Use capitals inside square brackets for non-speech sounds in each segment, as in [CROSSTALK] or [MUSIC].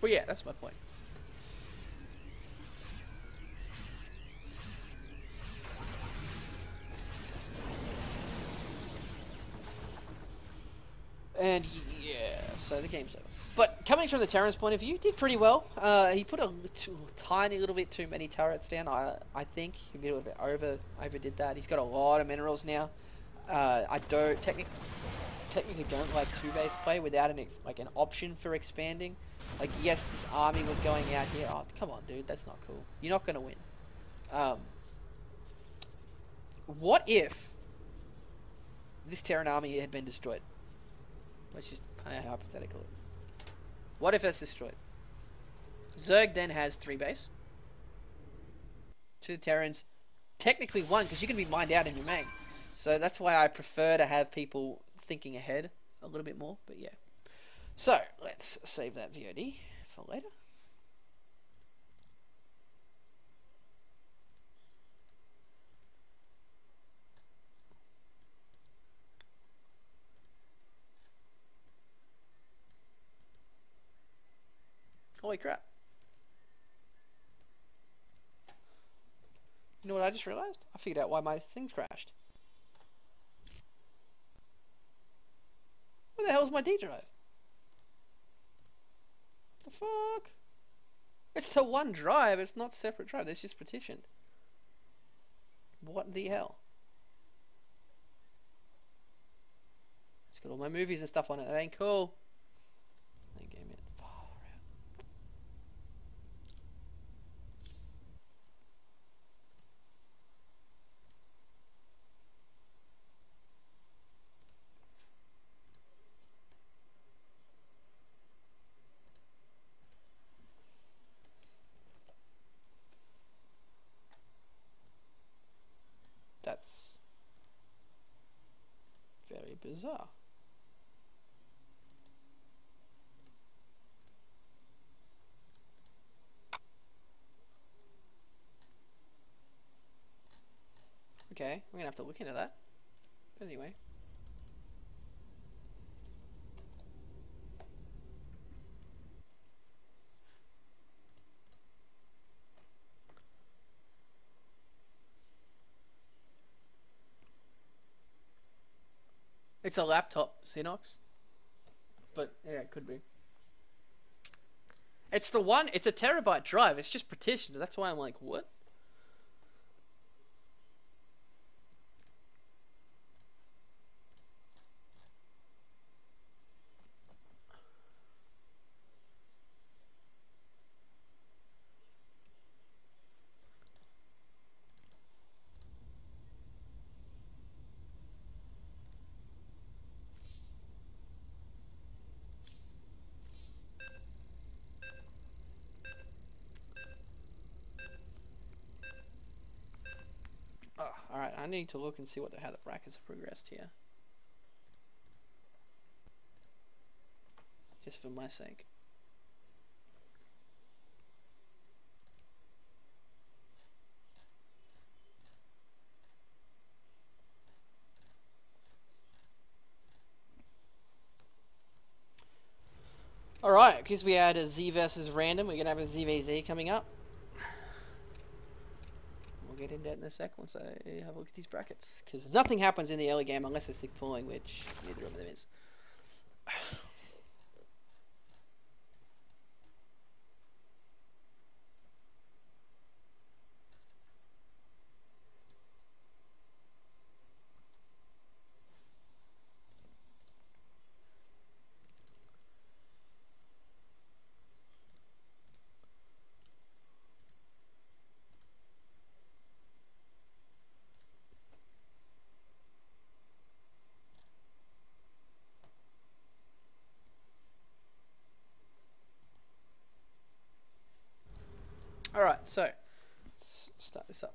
Well, yeah, that's my point. And yeah, so the game's over. But coming from the Terran's point of view, did pretty well. Uh, he put a little, tiny little bit too many turrets down. I I think he did a little bit over overdid that. He's got a lot of minerals now. Uh, I don't technically technically don't like two base play without an like an option for expanding. Like yes, this army was going out here. Oh come on, dude, that's not cool. You're not gonna win. Um, what if this Terran army had been destroyed? Let's just play hypothetical. What if that's destroyed? Zerg then has three base. Two Terrans, technically one because you can be mined out in your main. So that's why I prefer to have people thinking ahead a little bit more. But yeah. So let's save that VOD for later. Holy crap. You know what I just realized? I figured out why my thing crashed. Where the hell's my D drive? The fuck? It's the one drive, it's not separate drive, it's just partitioned. What the hell? It's got all my movies and stuff on it, that ain't cool. That game it far out. That's bizarre. Okay, we're gonna have to look into that. But anyway. It's a laptop, Synox. But yeah, it could be. It's the one. It's a terabyte drive. It's just partitioned. That's why I'm like, what? Oh, all right. I need to look and see what the, how the brackets have progressed here. Just for my sake. Alright, because we had a Z versus random, we're going to have a ZVZ coming up. We'll get into that in a sec once I uh, have a look at these brackets. Because nothing happens in the early game unless it's six pooling, which neither of them is. Alright, so let's start this up.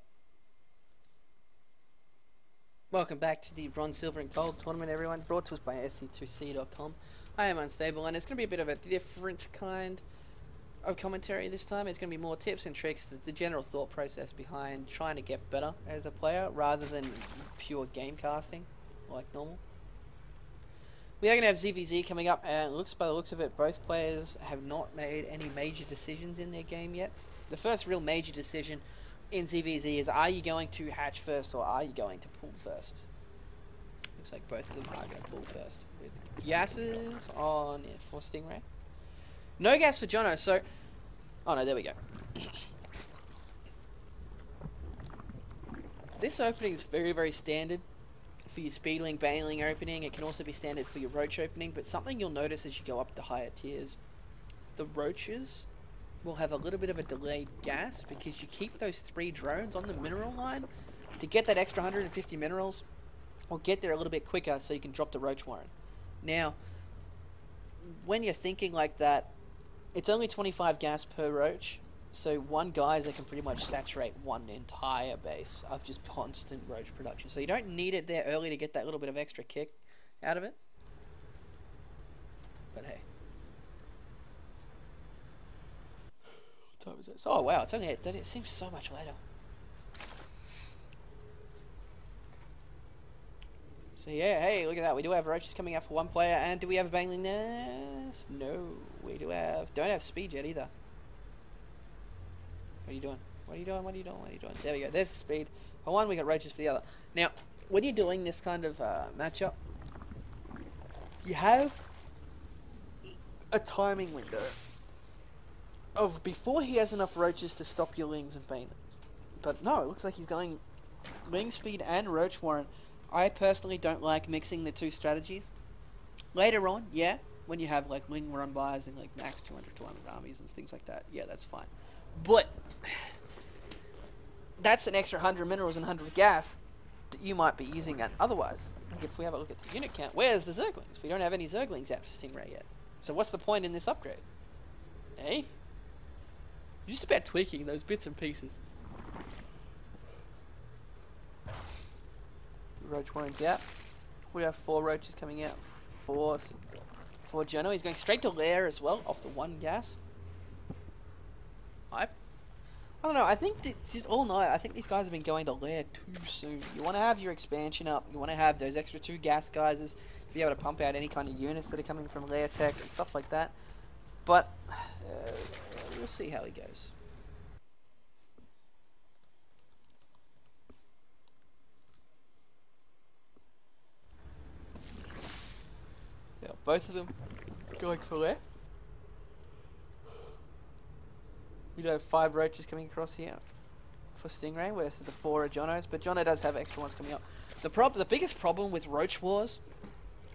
Welcome back to the Bronze, Silver, and Gold tournament, everyone. Brought to us by SC2C.com. I am Unstable, and it's going to be a bit of a different kind of commentary this time. It's going to be more tips and tricks, the, the general thought process behind trying to get better as a player rather than pure game casting like normal. We are going to have ZVZ coming up, and looks by the looks of it, both players have not made any major decisions in their game yet. The first real major decision in ZVZ is are you going to hatch first or are you going to pool first? Looks like both of them are going to pool first. With gases on it for Stingray. No gas for Jono, so... Oh no, there we go. [COUGHS] this opening is very, very standard for your Speedling, Baneling opening. It can also be standard for your Roach opening, but something you'll notice as you go up the higher tiers, the Roaches will have a little bit of a delayed gas because you keep those three drones on the mineral line to get that extra 150 minerals or get there a little bit quicker so you can drop the Roach Warren. Now, when you're thinking like that, it's only 25 gas per Roach, so one geyser can pretty much saturate one entire base of just [LAUGHS] constant roach production. So you don't need it there early to get that little bit of extra kick out of it. But hey. Time is? Oh wow, it's only 8.30. It seems so much later. So yeah, hey, look at that. We do have roaches coming out for one player. And do we have a Baneling Nest? No, we do have... Don't have speed yet either. What are you doing? What are you doing? What are you doing? What are you doing? There we go. There's speed. For one, we got roaches for the other. Now, when you're doing this kind of uh, matchup, you have a timing window of before he has enough roaches to stop your lings and banelings. But no, it looks like he's going ling speed and roach warren. I personally don't like mixing the two strategies. Later on, yeah, when you have like ling run bys and like max 200 200 armies and things like that, yeah, that's fine. But that's an extra 100 minerals and 100 gas that you might be using at otherwise. If we have a look at the unit count, where's the Zerglings? We don't have any Zerglings out for Stingray yet. So what's the point in this upgrade? Eh? Just about tweaking those bits and pieces. Roach warren's out. We have four roaches coming out. Four, four Jono. He's going straight to Lair as well, off the one gas. I, I don't know. I think just all night. I think these guys have been going to lair too soon. You want to have your expansion up. You want to have those extra two gas geysers to be able to pump out any kind of units that are coming from lair tech and stuff like that. But uh, see how he goes. Yeah, both of them going for lair. You have five roaches coming across here for Stingray, whereas the four are Jono's, but Jono does have extra ones coming up. The prob the biggest problem with Roach Wars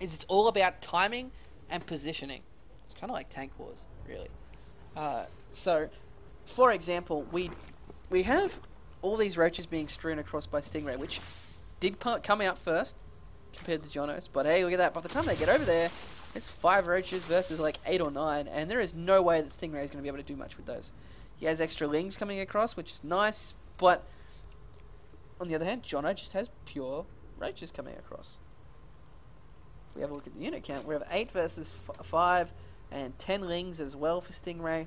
is it's all about timing and positioning. It's kind of like Tank Wars, really. Uh, so, for example, we we have all these roaches being strewn across by Stingray, which did come out first compared to Jono's, but hey, look at that. By the time they get over there, it's five roaches versus like eight or nine, and there is no way that Stingray is going to be able to do much with those. He has extra lings coming across, which is nice, but on the other hand, Jono just has pure roaches coming across. If we have a look at the unit count, we have 8 versus 5 and 10 lings as well for Stingray.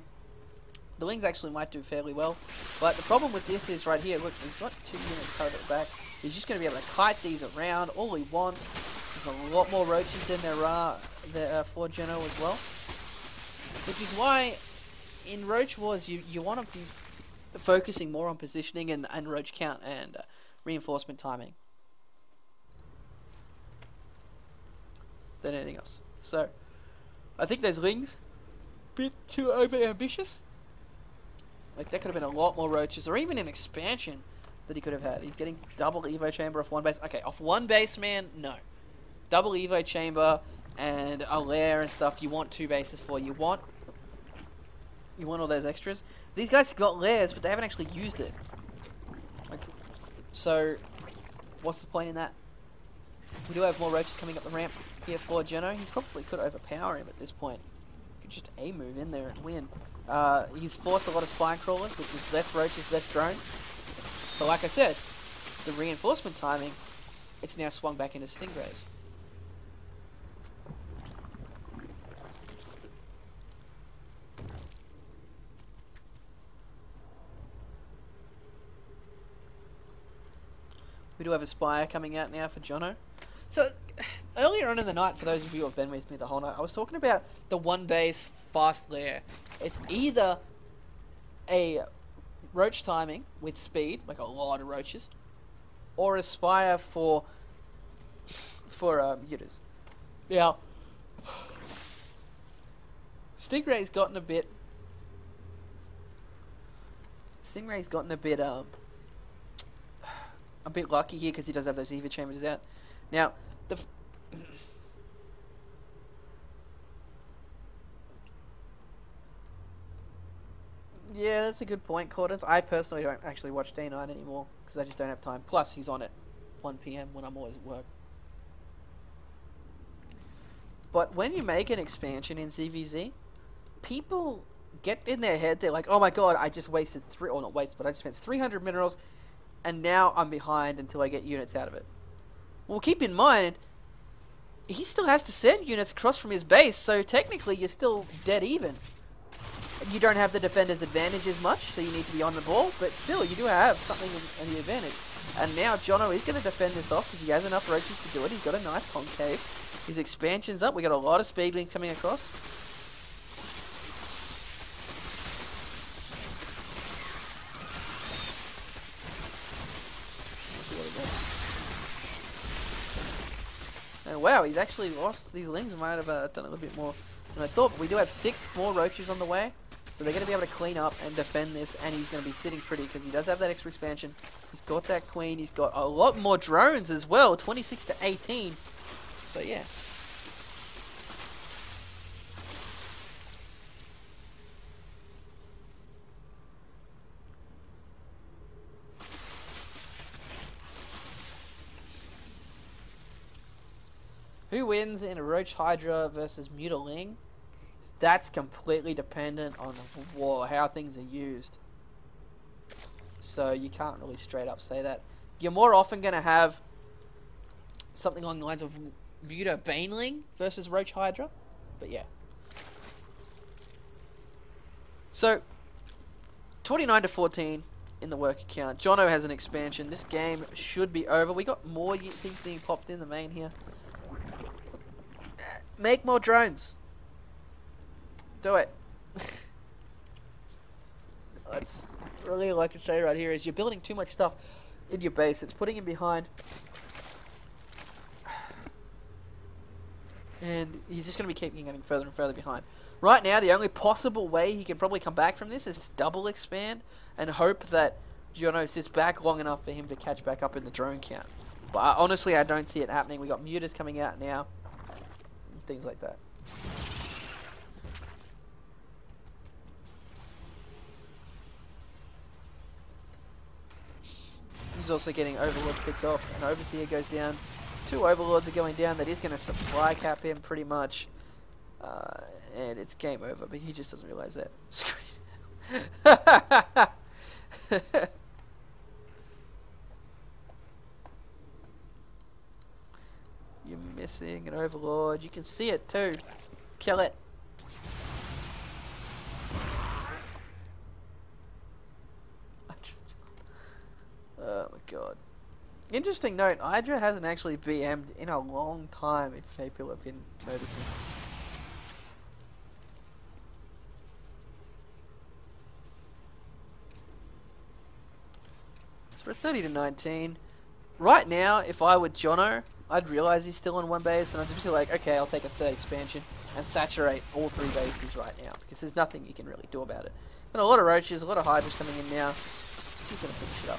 The lings actually might do fairly well, but the problem with this is right here, look, he's got two units covered at the back. He's just going to be able to kite these around. All he wants is a lot more roaches than there are there, uh, for Jono as well. Which is why in Roach Wars, you, you want to be focusing more on positioning and, and Roach count and uh, reinforcement timing than anything else. So, I think those Lings, bit too over ambitious. Like, there could have been a lot more Roaches, or even an expansion that he could have had. He's getting double Evo Chamber off one base. Okay, off one base, man, no. Double Evo Chamber and a lair and stuff, you want two bases for. You want you want all those extras. These guys got lairs, but they haven't actually used it. Like, so, what's the point in that? We do have more roaches coming up the ramp here for Jono. He probably could overpower him at this point. Could just A move in there and win. Uh, he's forced a lot of spine crawlers, which is less roaches, less drones. But like I said, the reinforcement timing, it's now swung back into Stingrays. We do have a Spire coming out now for Jono. So, [SIGHS] earlier on in the night, for those of you who have been with me the whole night, I was talking about the one base fast lair. It's either a roach timing with speed, like a lot of roaches, or a spire for for um, Utas. Now, [SIGHS] Stingray's gotten a bit. Stingray's gotten a bit um [SIGHS] a bit lucky here because he does have those Evo chambers out. Now, the yeah, that's a good point, Cordens. I personally don't actually watch Day9 anymore because I just don't have time. Plus, he's on at 1 p.m. when I'm always at work. But when you make an expansion in ZVZ, people get in their head. They're like, "Oh my god, I just wasted three, or not wasted, but I just spent 300 minerals, and now I'm behind until I get units out of it." Well, keep in mind, he still has to send units across from his base, so technically you're still dead even. You don't have the defender's advantage as much, so you need to be on the ball, but still, you do have something in, in the advantage. And now Jono is going to defend this off because he has enough roaches to do it. He's got a nice concave. His expansion's up. We got a lot of speedlings coming across. And wow, he's actually lost these lings. Might have uh, done a little bit more than I thought. But we do have six more roaches on the way. So they're going to be able to clean up and defend this. And he's going to be sitting pretty because he does have that extra expansion. He's got that queen. He's got a lot more drones as well. 26 to 18. So yeah. Who wins in a Roach Hydra versus Mutaling? That's completely dependent on war, how things are used. So you can't really straight up say that. You're more often going to have something along the lines of Muta Baneling versus Roach Hydra. But yeah. So, 29 to 14 in the worker count. Jono has an expansion. This game should be over. We got more things being popped in the main here. Make more drones. Do it. [LAUGHS] That's really all I can say right here is you're building too much stuff in your base. It's putting him behind. And he's just going to be keeping getting further and further behind. Right now, the only possible way he can probably come back from this is to double expand and hope that Jono sits back long enough for him to catch back up in the drone count. But uh, honestly, I don't see it happening. We got mutas coming out now things like that. He's also getting Overlords picked off, and Overseer goes down. Two Overlords are going down. That is going to supply cap him pretty much. Uh, and it's game over, but he just doesn't realize that. [LAUGHS] Screen. [LAUGHS] You're missing an overlord. You can see it too. Kill it. [LAUGHS] Oh my god. Interesting note, Hydra hasn't actually BM'd in a long time if people have been noticing. So we're 30 to 19. Right now, if I were Jono, I'd realize he's still in one base, and I'd just be like, okay, I'll take a third expansion and saturate all three bases right now, because there's nothing you can really do about it. Got a lot of roaches, a lot of hydras coming in now. He's gonna finish it up.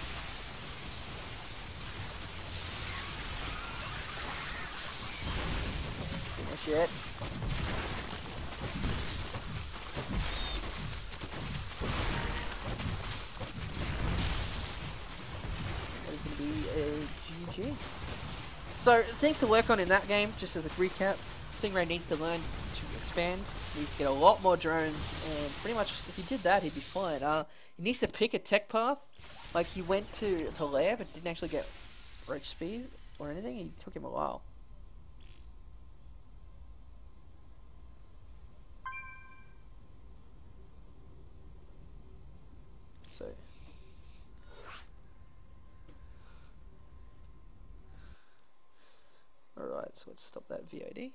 Finish it. That is gonna be a GG. So things to work on in that game, just as a recap, Stingray needs to learn to expand, needs to get a lot more drones, and pretty much if he did that, he'd be fine. Uh, he needs to pick a tech path, like he went to, to Lair, but didn't actually get roach speed or anything, it took him a while. So... Alright. So let's stop that VOD.